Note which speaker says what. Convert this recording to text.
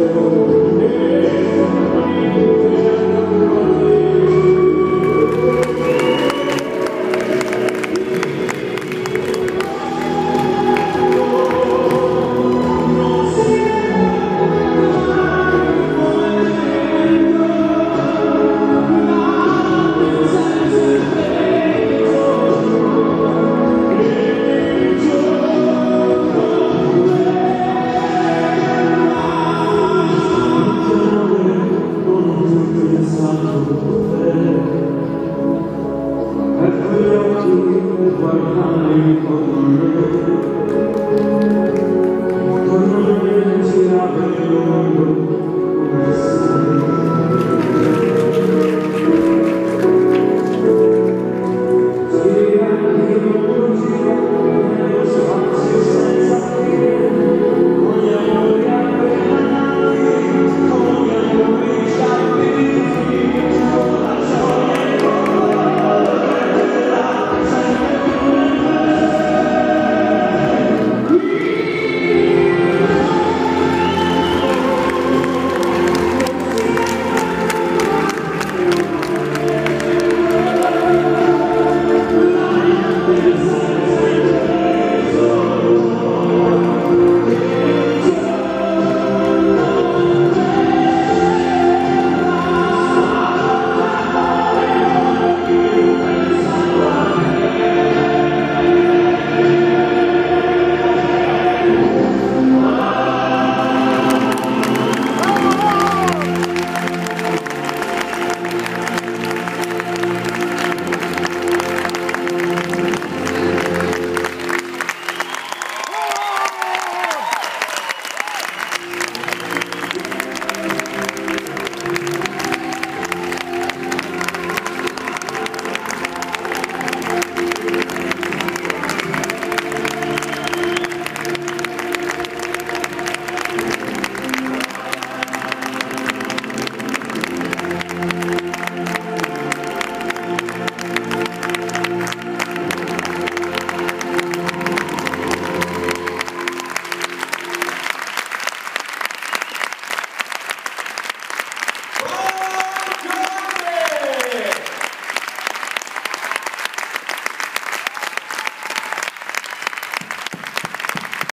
Speaker 1: Lord. وارحمني